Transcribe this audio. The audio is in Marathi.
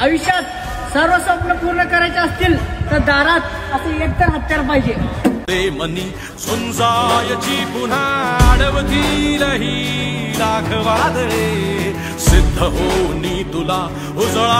आयुष्यात सर्व स्वप्न पूर्ण करायचे असतील तर दारात असे एकतर हत्यार पाहिजे. ते मनी सुंजायची पुन्हा अडवतीलही ही लाख सिद्ध होनी तुला उजळा